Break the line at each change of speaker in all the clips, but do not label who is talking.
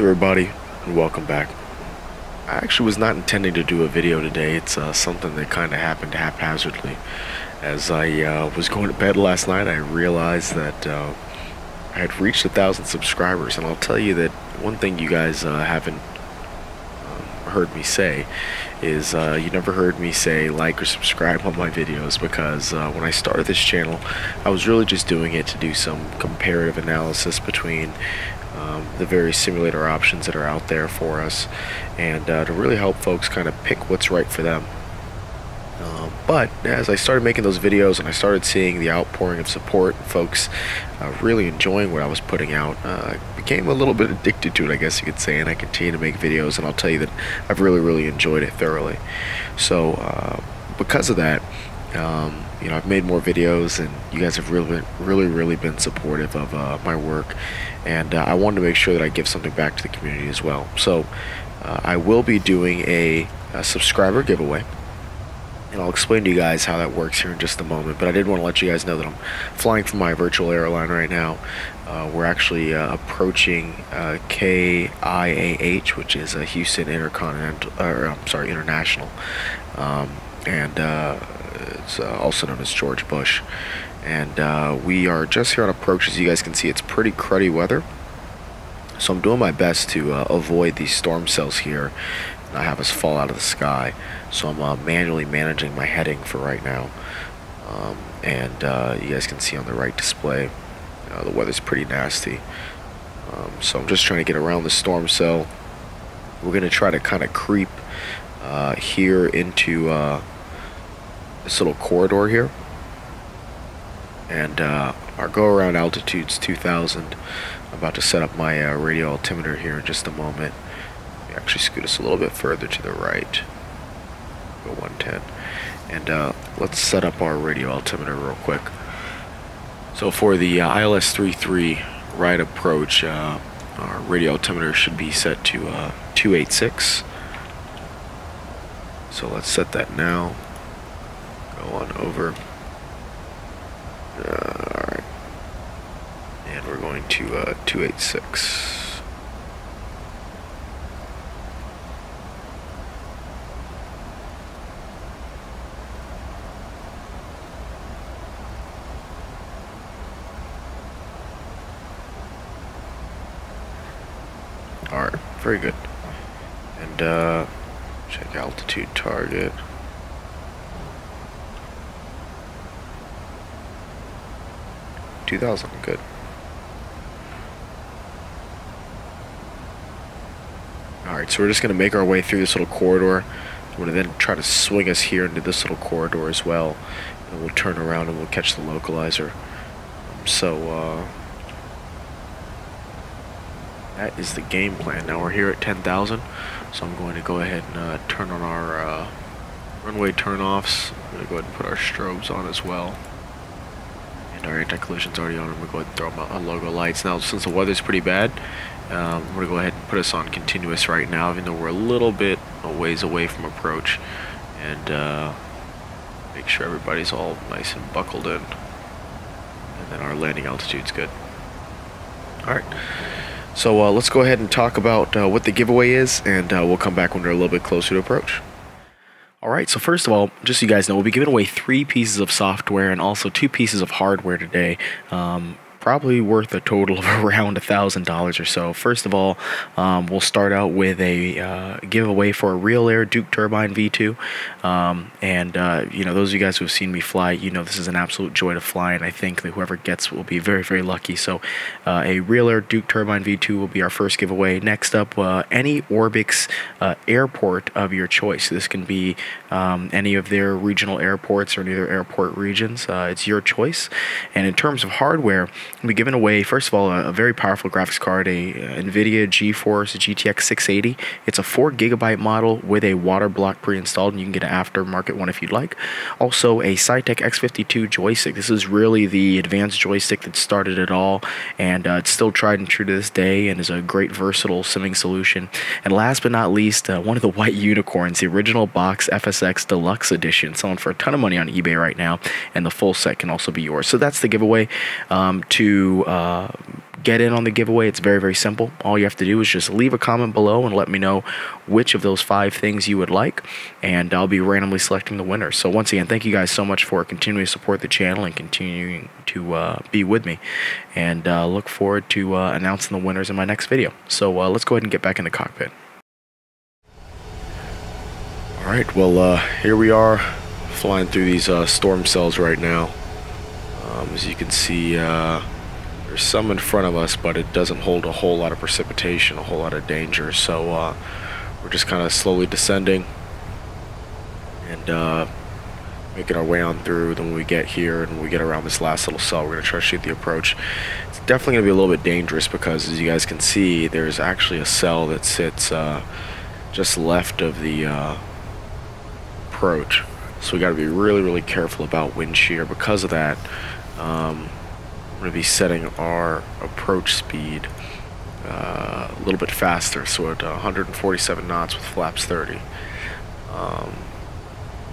everybody, and welcome back. I actually was not intending to do a video today. It's uh, something that kind of happened haphazardly. As I uh, was going to bed last night, I realized that uh, I had reached a thousand subscribers, and I'll tell you that one thing you guys uh, haven't um, heard me say is uh, you never heard me say like or subscribe on my videos because uh, when I started this channel, I was really just doing it to do some comparative analysis between um, the various simulator options that are out there for us and uh, to really help folks kind of pick what's right for them. Um, but as I started making those videos and I started seeing the outpouring of support, folks uh, really enjoying what I was putting out, uh, I became a little bit addicted to it, I guess you could say, and I continue to make videos, and I'll tell you that I've really, really enjoyed it thoroughly. So, uh, because of that, um, you know, I've made more videos, and you guys have really, really, really been supportive of uh, my work, and uh, I wanted to make sure that I give something back to the community as well. So, uh, I will be doing a, a subscriber giveaway and I'll explain to you guys how that works here in just a moment. But I did want to let you guys know that I'm flying from my virtual airline right now. Uh, we're actually uh, approaching uh, KIAH, which is a Houston Intercontinental, or I'm sorry, International, um, and uh, it's uh, also known as George Bush. And uh, we are just here on approach. As you guys can see, it's pretty cruddy weather. So I'm doing my best to avoid these storm cells here not have us fall out of the sky. So I'm uh, manually managing my heading for right now. Um, and uh, you guys can see on the right display, uh, the weather's pretty nasty. Um, so I'm just trying to get around the storm cell. We're going to try to kind of creep uh, here into uh, this little corridor here. And uh, our go around altitude's 2,000. I'm about to set up my radio altimeter here in just a moment actually scoot us a little bit further to the right. Go 110. And uh, let's set up our radio altimeter real quick. So for the uh, ILS-33 right approach, uh, our radio altimeter should be set to uh, 286. So let's set that now. Go on over. Uh, Alright. And we're going to uh, 286. Alright, very good. And uh, check altitude target. Two thousand, good. Alright, so we're just going to make our way through this little corridor. We're going to then try to swing us here into this little corridor as well. And we'll turn around and we'll catch the localizer. So, uh, that is the game plan. Now we're here at 10,000, so I'm going to go ahead and uh, turn on our uh, runway turn-offs. I'm going to go ahead and put our strobes on as well. Our anti-collision's already on. I'm going to go ahead and throw my logo lights. Now, since the weather's pretty bad, um, I'm going to go ahead and put us on continuous right now, even though we're a little bit a ways away from approach. And uh, make sure everybody's all nice and buckled in. And then our landing altitude's good. Alright. So uh, let's go ahead and talk about uh, what the giveaway is, and uh, we'll come back when we're a little bit closer to approach. All right, so first of all, just so you guys know, we'll be giving away three pieces of software and also two pieces of hardware today. Um, probably worth a total of around a thousand dollars or so. First of all, um, we'll start out with a uh, giveaway for a RealAir Duke turbine V2, um, and uh, you know those of you guys who have seen me fly, you know this is an absolute joy to fly, and I think that whoever gets will be very very lucky. So, uh, a RealAir Duke turbine V2 will be our first giveaway. Next up, uh, any Orbx uh, airport of your choice. This can be um, any of their regional airports or any of their airport regions. Uh, it's your choice. And in terms of hardware be giving away, first of all, a, a very powerful graphics card, a, a, NVIDIA GeForce GTX 680. It's a 4 gigabyte model with a water block pre-installed, and you can get an aftermarket one if you'd like. Also, a Saitek X52 joystick. This is really the advanced joystick that started it all, and uh, it's still tried and true to this day, and is a great versatile simming solution. And last but not least, uh, one of the white unicorns, the original box FSX Deluxe Edition, selling for a ton of money on eBay right now, and the full set can also be yours. So that's the giveaway. Um, to uh, get in on the giveaway, it's very, very simple. All you have to do is just leave a comment below and let me know which of those five things you would like, and I'll be randomly selecting the winner. So, once again, thank you guys so much for continuing to support the channel and continuing to uh, be with me. And uh, look forward to uh, announcing the winners in my next video. So, uh, let's go ahead and get back in the cockpit. All right, well, uh, here we are flying through these uh, storm cells right now. Um, as you can see, there's some in front of us, but it doesn't hold a whole lot of precipitation, a whole lot of danger. So uh, we're just kind of slowly descending and uh, making our way on through. Then when we get here and we get around this last little cell, we're going to try to shoot the approach. It's definitely going to be a little bit dangerous because, as you guys can see, there's actually a cell that sits uh, just left of the uh, approach. So we got to be really, really careful about wind shear because of that. Um, going to be setting our approach speed uh, a little bit faster, so at 147 knots with flaps 30. Um,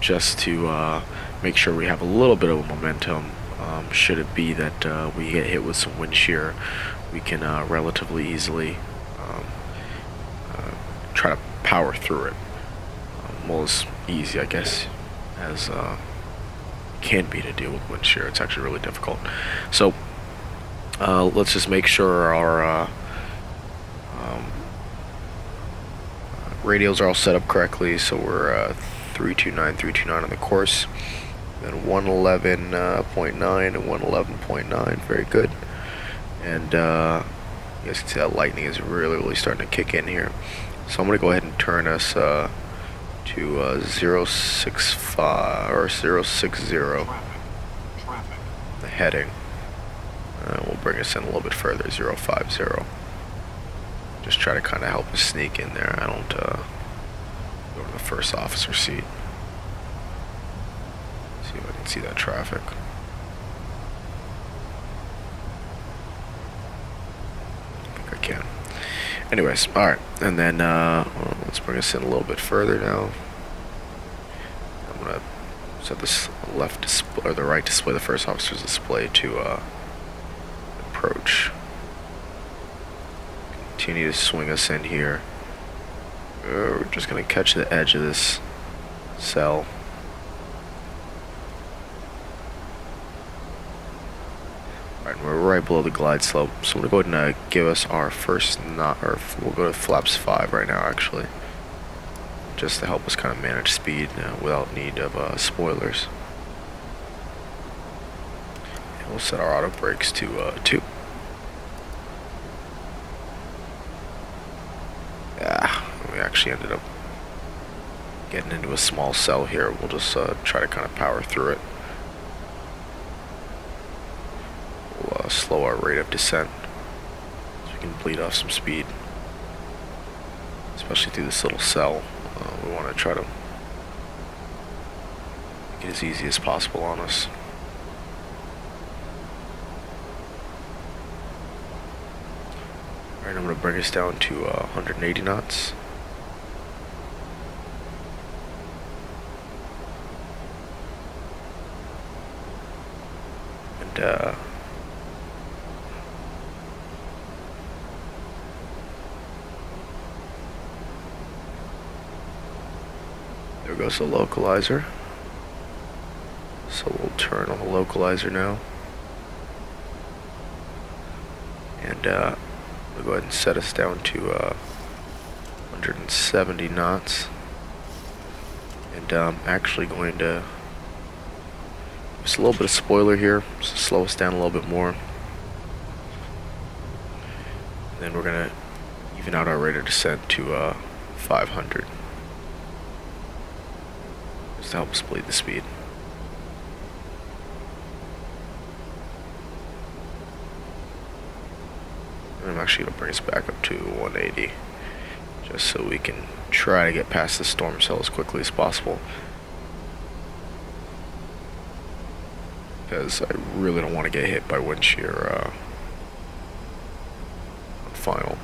just to uh, make sure we have a little bit of momentum. Um, should it be that uh, we get hit with some wind shear, we can uh, relatively easily um, uh, try to power through it. Um, well, as easy, I guess, as uh, can be to deal with wind shear. It's actually really difficult. So uh, let's just make sure our uh, um, radios are all set up correctly. So we're uh, 329, 329 on the course. Then 111.9 uh, and 111.9, very good. And uh, you guys can see that lightning is really, really starting to kick in here. So I'm going to go ahead and turn us uh, to uh, 065 or 060. Traffic. Traffic. The heading. Uh, we'll bring us in a little bit further, 050. Just try to kind of help us sneak in there. I don't uh, go to the first officer seat. See if I can see that traffic. I think I can. Anyways, alright. And then uh, well, let's bring us in a little bit further now. I'm going to set this left display, or the right display, the first officer's display to uh, approach. Continue to swing us in here. Uh, we're just going to catch the edge of this cell. Alright, we're right below the glide slope, so I'm going to go ahead and uh, give us our first knot, or we'll go to flaps 5 right now actually. Just to help us kind of manage speed uh, without need of uh, spoilers. We'll set our auto brakes to uh, 2. Yeah, we actually ended up getting into a small cell here. We'll just uh, try to kind of power through it. We'll uh, slow our rate of descent so we can bleed off some speed. Especially through this little cell. Uh, we want to try to make it as easy as possible on us. Alright, I'm going to bring us down to uh, 180 knots. Uh, There goes the localizer. So we'll turn on the localizer now. And, uh, We'll go ahead and set us down to uh, 170 knots. And I'm um, actually going to just a little bit of spoiler here, so slow us down a little bit more. And then we're to even out our rate of descent to uh, 500. Just to help us bleed the speed. I'm actually to bring us back up to 180 just so we can try to get past the storm cell as quickly as possible. Because I really don't want to get hit by wind shear uh, final.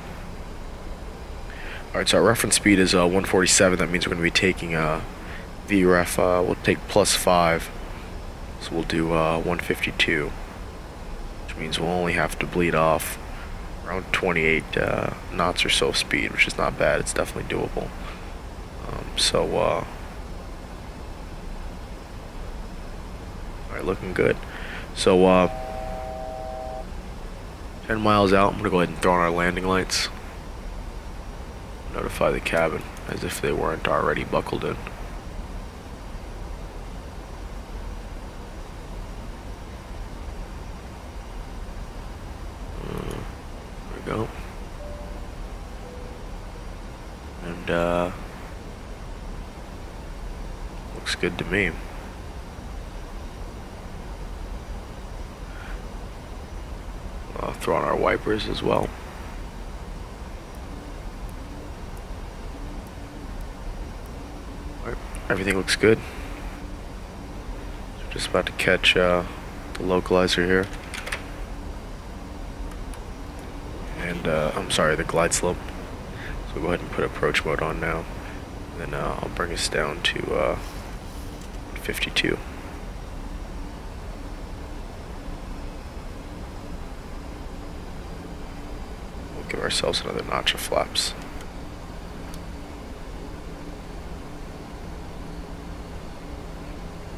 Alright, so our reference speed is uh, 147. That means we're going to be taking uh, VREF. Uh, we'll take plus 5. So we'll do uh, 152 which means we'll only have to bleed off around 28 uh, knots or so speed, which is not bad. It's definitely doable. Um, so, uh, alright, looking good. So, uh, 10 miles out, I'm going to go ahead and throw on our landing lights. Notify the cabin as if they weren't already buckled in. Uh there we go. And, uh, looks good to me. I'll throw on our wipers as well. everything looks good. Just about to catch uh, the localizer here. and uh, I'm sorry, the glide slope. So we'll go ahead and put approach mode on now. And then uh, I'll bring us down to uh, 52. We'll give ourselves another notch of flaps.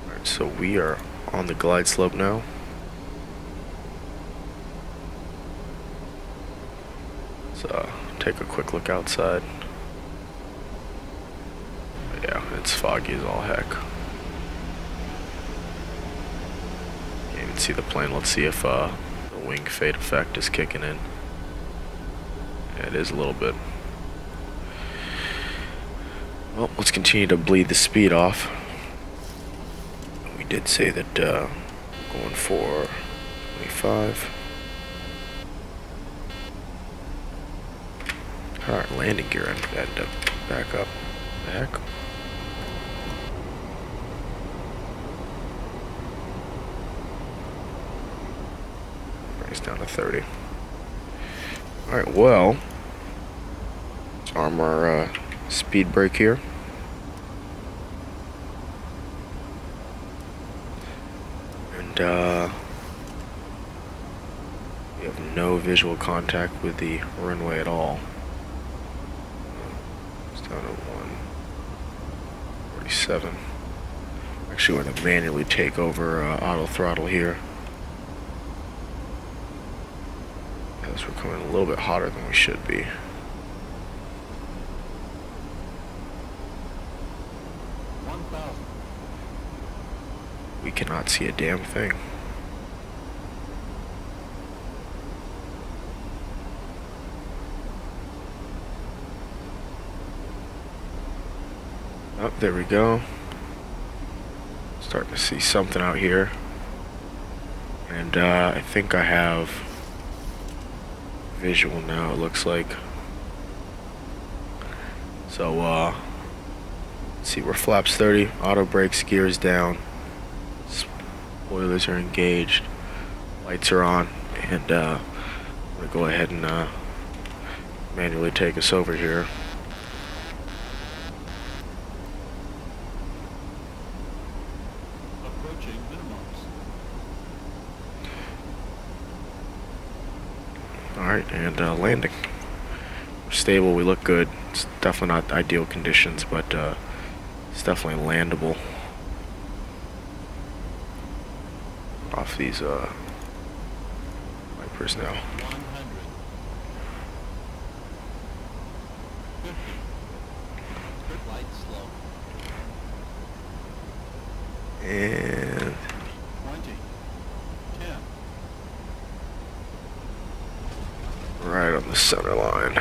Alright, so we are on the glide slope now. Let's uh, take a quick look outside. Yeah, it's foggy as all heck. Can't even see the plane. Let's see if uh, the wing fade effect is kicking in. Yeah, it is a little bit. Well, let's continue to bleed the speed off. We did say that uh, going for 25. Alright, landing gear end, end up back up. Back. Brings down to 30. Alright, well, arm our uh, speed brake here. And uh, we have no visual contact with the runway at all. It's down to 147. Actually, we're going to manually take over uh, auto throttle here. We're coming a little bit hotter than we should be. We cannot see a damn thing. Oh, there we go. Starting to see something out here. And uh, I think I have visual now, it looks like. So, uh, see, we're flaps 30, auto brakes, gears down, spoilers are engaged, lights are on, and uh, I'm going to go ahead and uh, manually take us over here. Alright, and uh, landing. Stable, we look good. It's definitely not ideal conditions, but uh, it's definitely landable. Off these uh, now. And right on the center line.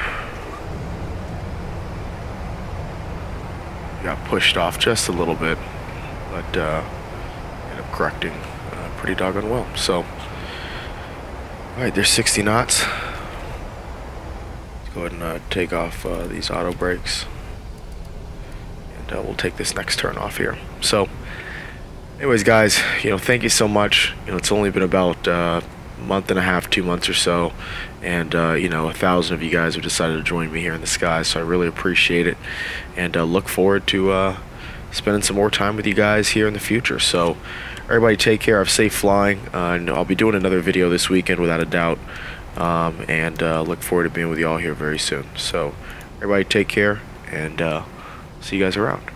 Got pushed off just a little bit, but uh, ended up correcting uh, pretty doggone well. So, alright, there's 60 knots. Let's go ahead and uh, take off uh, these auto brakes. And uh, we'll take this next turn off here. So, anyways, guys, you know, thank you so much. You know, it's only been about uh, month and a half, two months or so, and uh, you know, a thousand of you guys have decided to join me here in the sky. So I really appreciate it, and uh, look forward to uh, spending some more time with you guys here in the future. So everybody take care. Have safe flying. Uh, and I'll be doing another video this weekend without a doubt. Um, and uh, look forward to being with you all here very soon. So, everybody take care and uh, see you guys around.